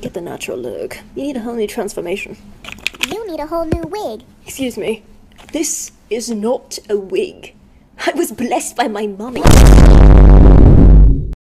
Get the natural look. You need a whole new transformation. You need a whole new wig. Excuse me. This is not a wig. I was blessed by my mommy.